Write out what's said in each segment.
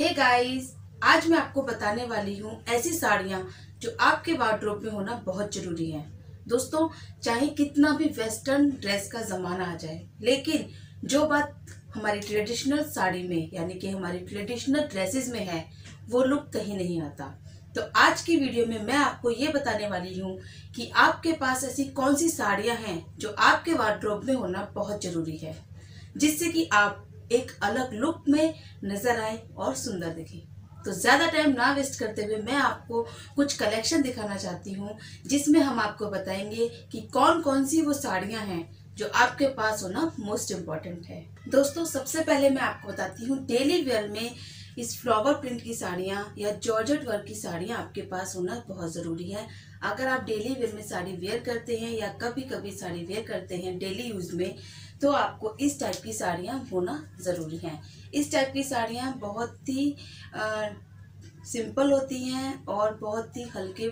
हे hey guys आज मैं आपको बताने वाली हूँ ऐसी साड़ियाँ जो आपके वार्ड्रोब में होना बहुत ज़रूरी है। दोस्तों, चाहे कितना भी वेस्टर्न ड्रेस का ज़माना आ जाए, लेकिन जो बात हमारी ट्रेडिशनल साड़ी में, यानी कि हमारी ट्रेडिशनल ड्रेसेस में है, वो लुक कहीं नहीं आता। तो आज की वीडियो में मैं आपको ये बताने वाली हूँ कि आपके पास ऐसी कौन सी साड़ियाँ हैं जो आपके वार्ड्रोब में होना बहुत ज़रूरी है, जिससे कि आप एक अलग लुक में नज़र आए और सुंदर दिखे। तो ज़्यादा टाइम ना वेस्ट करते हुए मैं आपको कुछ कलेक्शन दिखाना चाहती हूँ, जिसमें हम आपको बताएँगे कि कौन कौन सी वो साड़ियाँ हैं जो आपके पास होना मोस्ट इंपॉर्टेंट है। दोस्तों, सबसे पहले मैं आपको बताती हूँ डेली वेयर में इस फ्लावर प्रिंट की साड़ियाँ या जॉर्जेट वर्क की साड़ियाँ आपके पास होना बहुत ज़रूरी है। अगर आप डेली वेयर में साड़ी वेयर करते हैं या कभी कभी साड़ी वेयर करते हैं डेली यूज़ में तो आपको इस टाइप की साड़ियाँ होना ज़रूरी हैं। इस टाइप की साड़ियाँ बहुत ही सिंपल होती हैं और बहुत ही हल्के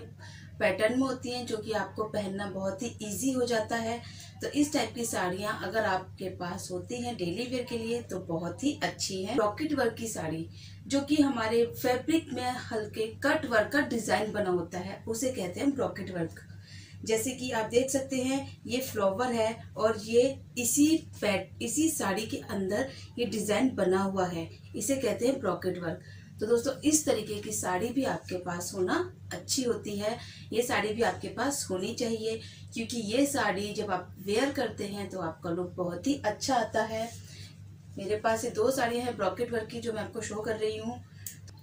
पैटर्न में होती हैं जो कि आपको पहनना बहुत ही इजी हो जाता है। तो इस टाइप की साड़ियाँ अगर आपके पास होती हैं डेली वेयर के लिए तो बहुत ही अच्छी है। रॉकेट वर्क की साड़ी, जो कि हमारे फैब्रिक में हल्के कट वर्क का डिज़ाइन बना होता है, उसे कहते हैं ब्रॉकेट वर्क जैसे कि आप देख सकते हैं, ये फ्लावर है और ये इसी पैट इसी साड़ी के अंदर ये डिज़ाइन बना हुआ है। इसे कहते हैं ब्रॉकेट वर्क तो दोस्तों, इस तरीके की साड़ी भी आपके पास होना अच्छी होती है। ये साड़ी भी आपके पास होनी चाहिए, क्योंकि ये साड़ी जब आप वेयर करते हैं तो आपका लुक बहुत ही अच्छा आता है। मेरे पास ये दो साड़ियाँ हैं ब्रॉकेट वर्क की, जो मैं आपको शो कर रही हूँ।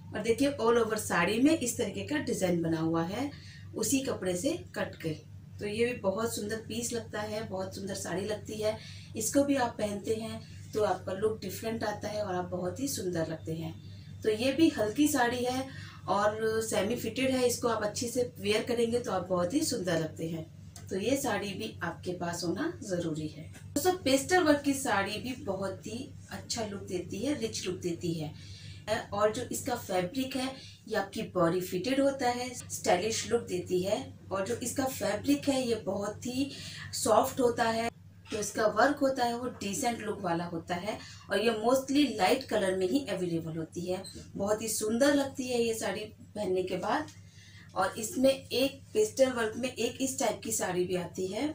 और देखिए ऑल ओवर साड़ी में इस तरीके का डिज़ाइन बना हुआ है। उसी कपड़े से कट के तो ये भी बहुत सुंदर पीस लगता है, बहुत सुंदर साड़ी लगती है। इसको भी आप पहनते हैं तो आपका लुक डिफरेंट आता है और आप बहुत ही सुंदर लगते हैं। तो ये भी हल्की साड़ी है और सेमी फिटेड है, इसको आप अच्छी से वेयर करेंगे तो आप बहुत ही सुंदर लगते हैं। तो ये साड़ी भी आपके पास होना ज़रूरी है। दोस्तों पेस्टल वर्क की साड़ी भी बहुत ही अच्छा लुक देती है रिच लुक देती है। और जो इसका फैब्रिक है, ये आपकी बॉडी फिटेड होता है स्टाइलिश लुक देती है और जो इसका फैब्रिक है, ये बहुत ही सॉफ्ट होता है। जो इसका वर्क होता है, वो डिसेंट लुक वाला होता है और ये मोस्टली लाइट कलर में ही अवेलेबल होती है। बहुत ही सुंदर लगती है ये साड़ी पहनने के बाद और इसमें एक पेस्टल वर्क में एक इस टाइप की साड़ी भी आती है।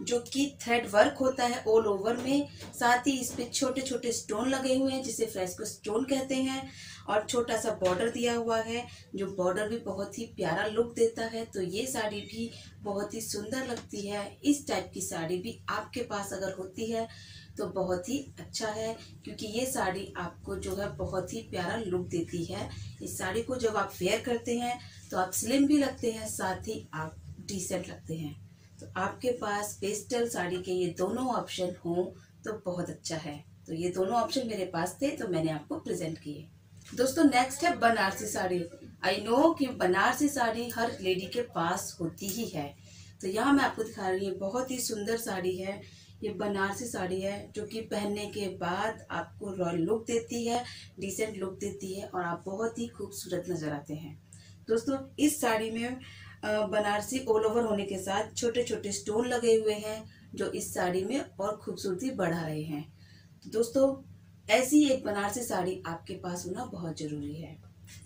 जो कि थ्रेड वर्क होता है ऑल ओवर में, साथ ही इस पे छोटे छोटे स्टोन लगे हुए हैं, जिसे फ्रेस्को स्टोन कहते हैं, और छोटा सा बॉर्डर दिया हुआ है, जो बॉर्डर भी बहुत ही प्यारा लुक देता है तो ये साड़ी भी बहुत ही सुंदर लगती है। इस टाइप की साड़ी भी आपके पास अगर होती है तो बहुत ही अच्छा है, क्योंकि ये साड़ी आपको जो है बहुत ही प्यारा लुक देती है। इस साड़ी को जब आप वेयर करते हैं तो आप स्लिम भी लगते हैं, साथ ही आप डिसेंट लगते हैं। तो आपके पास पेस्टल साड़ी के ये दोनों ऑप्शन हों तो बहुत अच्छा है। तो ये दोनों ऑप्शन मेरे पास थे तो मैंने आपको प्रेजेंट किए। दोस्तों नेक्स्ट है बनारसी साड़ी। आई नो कि बनारसी साड़ी हर लेडी के पास होती ही है। तो यहाँ मैं आपको दिखा रही हूँ बहुत ही सुंदर साड़ी है। ये बनारसी साड़ी है, जो कि पहनने के बाद आपको रॉयल लुक देती है डिसेंट लुक देती है और आप बहुत ही खूबसूरत नज़र आते हैं। दोस्तों, इस साड़ी में बनारसी ऑल ओवर होने के साथ छोटे छोटे स्टोन लगे हुए हैं, जो इस साड़ी में और खूबसूरती बढ़ा रहे हैं। तो दोस्तों, ऐसी एक बनारसी साड़ी आपके पास होना बहुत ज़रूरी है।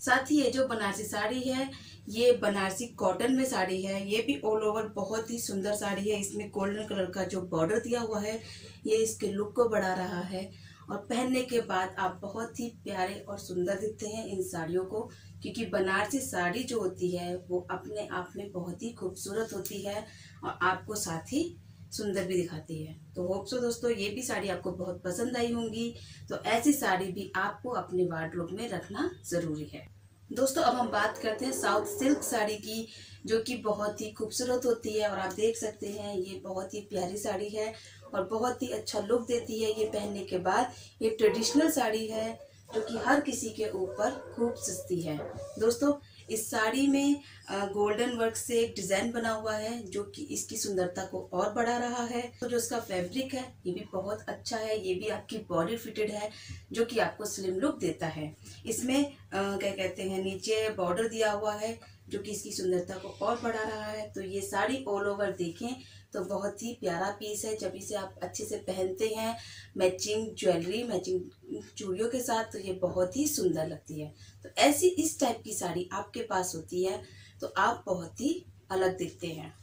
साथ ही ये जो बनारसी साड़ी है, ये बनारसी कॉटन में साड़ी है, ये भी ऑल ओवर बहुत ही सुंदर साड़ी है। इसमें गोल्डन कलर का जो बॉर्डर दिया हुआ है, ये इसके लुक को बढ़ा रहा है। और पहनने के बाद आप बहुत ही प्यारे और सुंदर दिखते हैं इन साड़ियों को, क्योंकि बनारसी साड़ी जो होती है, वो अपने आप में बहुत ही खूबसूरत होती है और आपको साथ ही सुंदर भी दिखाती है। तो होप सो दोस्तों, ये भी साड़ी आपको बहुत पसंद आई होंगी। तो ऐसी साड़ी भी आपको अपने वार्डरोब में रखना ज़रूरी है। दोस्तों, अब हम बात करते हैं साउथ सिल्क साड़ी की, जो कि बहुत ही खूबसूरत होती है और आप देख सकते हैं, ये बहुत ही प्यारी साड़ी है। और बहुत ही अच्छा लुक देती है ये पहनने के बाद। ये ट्रेडिशनल साड़ी है, जो कि हर किसी के ऊपर खूब सस्ती है। दोस्तों, इस साड़ी में गोल्डन वर्क से एक डिज़ाइन बना हुआ है, जो कि इसकी सुंदरता को और बढ़ा रहा है। तो जो इसका फैब्रिक है, ये भी बहुत अच्छा है, ये भी आपकी बॉडी फिटेड है, जो कि आपको स्लिम लुक देता है। इसमें क्या कहते हैं, नीचे बॉर्डर दिया हुआ है, जो कि इसकी सुंदरता को और बढ़ा रहा है। तो ये साड़ी ऑल ओवर देखें तो बहुत ही प्यारा पीस है। जब इसे आप अच्छे से पहनते हैं, मैचिंग ज्वेलरी, मैचिंग चूड़ियों के साथ तो ये बहुत ही सुंदर लगती है। तो ऐसी इस टाइप की साड़ी आपके पास होती है तो आप बहुत ही अलग दिखते हैं।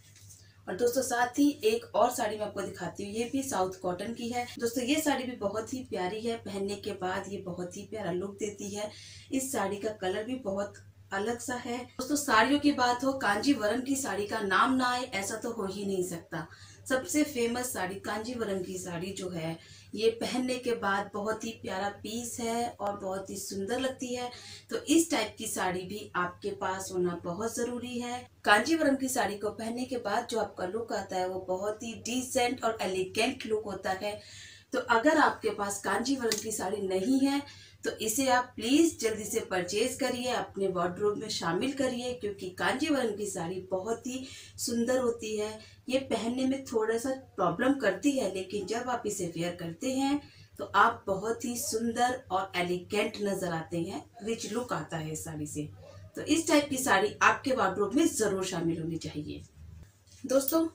और दोस्तों, साथ ही एक और साड़ी मैं आपको दिखाती हूँ। ये भी साउथ कॉटन की है। दोस्तों, ये साड़ी भी बहुत ही प्यारी है। पहनने के बाद ये बहुत ही प्यारा लुक देती है। इस साड़ी का कलर भी बहुत अलग सा है। दोस्तों, साड़ियों की बात हो, कांजीवरम की साड़ी का नाम ना आए, ऐसा तो हो ही नहीं सकता। सबसे फ़ेमस साड़ी कांजीवरम की साड़ी जो है, ये पहनने के बाद बहुत ही प्यारा पीस है और बहुत ही सुंदर लगती है। तो इस टाइप की साड़ी भी आपके पास होना बहुत ज़रूरी है। कांजीवरम की साड़ी को पहनने के बाद जो आपका लुक आता है, वो बहुत ही डिसेंट और एलिगेंट लुक होता है। तो अगर आपके पास कांजीवरम की साड़ी नहीं है तो इसे आप प्लीज़ जल्दी से परचेज करिए, अपने वार्ड्रोब में शामिल करिए, क्योंकि कांजीवरम की साड़ी बहुत ही सुंदर होती है। ये पहनने में थोड़ा सा प्रॉब्लम करती है, लेकिन जब आप इसे वेयर करते हैं तो आप बहुत ही सुंदर और एलिगेंट नज़र आते हैं रिच लुक आता है इस साड़ी से। तो इस टाइप की साड़ी आपके वार्ड्रोब में ज़रूर शामिल होनी चाहिए। दोस्तों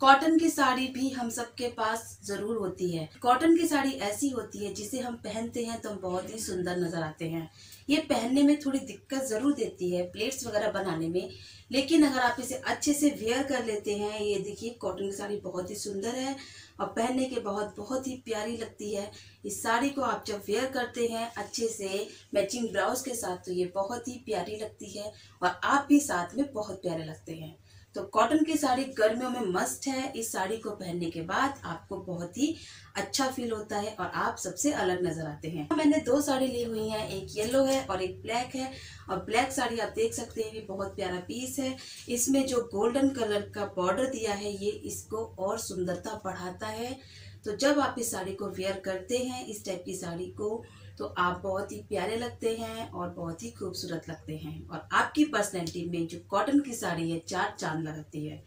कॉटन की साड़ी भी हम सबके पास ज़रूर होती है। कॉटन की साड़ी ऐसी होती है जिसे हम पहनते हैं तो हम बहुत ही सुंदर नज़र आते हैं। ये पहनने में थोड़ी दिक्कत ज़रूर देती है प्लेट्स वगैरह बनाने में, लेकिन अगर आप इसे अच्छे से वेयर कर लेते हैं, ये देखिए कॉटन की साड़ी बहुत ही सुंदर है और पहनने के बहुत बहुत ही प्यारी लगती है। इस साड़ी को आप जब वेयर करते हैं अच्छे से मैचिंग ब्लाउज के साथ तो ये बहुत ही प्यारी लगती है और आप भी साथ में बहुत प्यारे लगते हैं। तो कॉटन की साड़ी गर्मियों में मस्त है। इस साड़ी को पहनने के बाद आपको बहुत ही अच्छा फील होता है और आप सबसे अलग नज़र आते हैं। मैंने दो साड़ी ली हुई है, एक येलो है और एक ब्लैक है। और ब्लैक साड़ी आप देख सकते हैं, ये बहुत प्यारा पीस है। इसमें जो गोल्डन कलर का बॉर्डर दिया है, ये इसको और सुंदरता बढ़ाता है। तो जब आप इस साड़ी को वेयर करते हैं, इस टाइप की साड़ी को तो आप बहुत ही प्यारे लगते हैं और बहुत ही खूबसूरत लगते हैं। और आपकी पर्सनैलिटी में जो कॉटन की साड़ी है, चार चाँद लगाती है।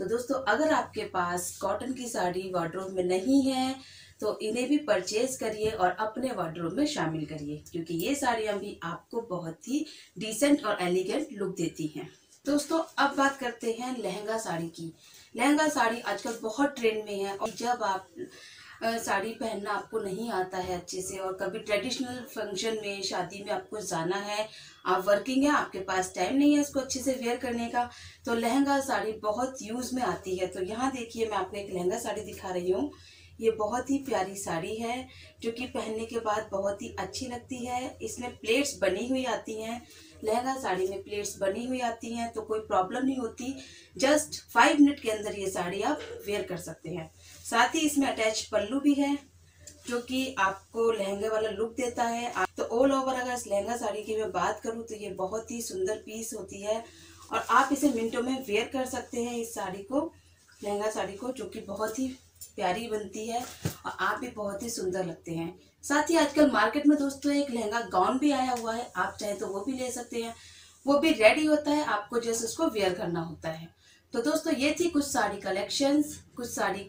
तो दोस्तों, अगर आपके पास कॉटन की साड़ी वार्ड्रोब में नहीं है तो इन्हें भी परचेज करिए और अपने वार्ड्रोब में शामिल करिए, क्योंकि ये साड़ियाँ भी आपको बहुत ही डिसेंट और एलिगेंट लुक देती हैं। दोस्तों, अब बात करते हैं लहंगा साड़ी की। लहंगा साड़ी आजकल बहुत ट्रेंड में है और जब आप साड़ी पहनना आपको नहीं आता है अच्छे से और कभी ट्रेडिशनल फ़ंक्शन में, शादी में आपको जाना है, आप वर्किंग है, आपके पास टाइम नहीं है इसको अच्छे से वेयर करने का तो लहंगा साड़ी बहुत यूज़ में आती है। तो यहाँ देखिए मैं आपको एक लहंगा साड़ी दिखा रही हूँ। ये बहुत ही प्यारी साड़ी है, जो कि पहनने के बाद बहुत ही अच्छी लगती है। इसमें प्लेट्स बनी हुई आती हैं। लहंगा साड़ी में प्लेट्स बनी हुई आती हैं तो कोई प्रॉब्लम नहीं होती। जस्ट फाइव मिनट के अंदर ये साड़ी आप वेयर कर सकते हैं। साथ ही इसमें अटैच पल्लू भी है, जो कि आपको लहंगे वाला लुक देता है। तो ऑल ओवर अगर इस लहंगा साड़ी की मैं बात करूँ तो ये बहुत ही सुंदर पीस होती है और आप इसे मिनटों में वेयर कर सकते हैं इस साड़ी को, लहंगा साड़ी को, जो कि बहुत ही प्यारी बनती है और आप भी बहुत ही सुंदर लगते हैं। साथ ही आजकल मार्केट में दोस्तों एक लहंगा गाउन भी आया हुआ है, आप चाहे तो वो भी ले सकते हैं। वो भी रेडी होता है, आपको जैसे उसको वेयर करना होता है। तो दोस्तों, ये थी कुछ साड़ी कलेक्शंस कुछ साड़ी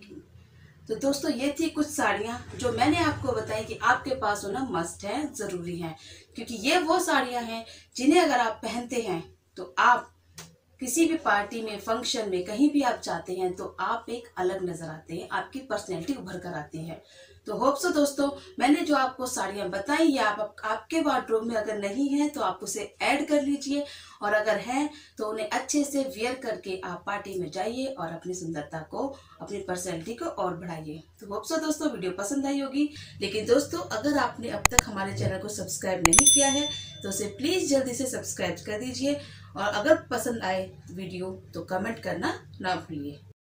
तो दोस्तों, ये थी कुछ साड़ियाँ जो मैंने आपको बताई कि आपके पास होना मस्ट है, ज़रूरी है। क्योंकि ये वो साड़ियाँ हैं जिन्हें अगर आप पहनते हैं तो आप किसी भी पार्टी में फ़ंक्शन में, कहीं भी आप जाते हैं तो आप एक अलग नज़र आते हैं, आपकी पर्सनैलिटी उभर कर आती है। तो होप सो दोस्तों मैंने जो आपको साड़ियाँ बताई या आप, आपके वार्ड्रोब में अगर नहीं है तो आप उसे ऐड कर लीजिए। और अगर है तो उन्हें अच्छे से वेयर करके आप पार्टी में जाइए और अपनी सुंदरता को अपनी पर्सनैलिटी को और बढ़ाइए। तो होप सो दोस्तों वीडियो पसंद आई होगी। लेकिन दोस्तों अगर आपने अब तक हमारे चैनल को सब्सक्राइब नहीं किया है तो उसे प्लीज़ जल्दी से सब्सक्राइब कर दीजिए। और अगर पसंद आए वीडियो तो कमेंट करना ना भूलिए।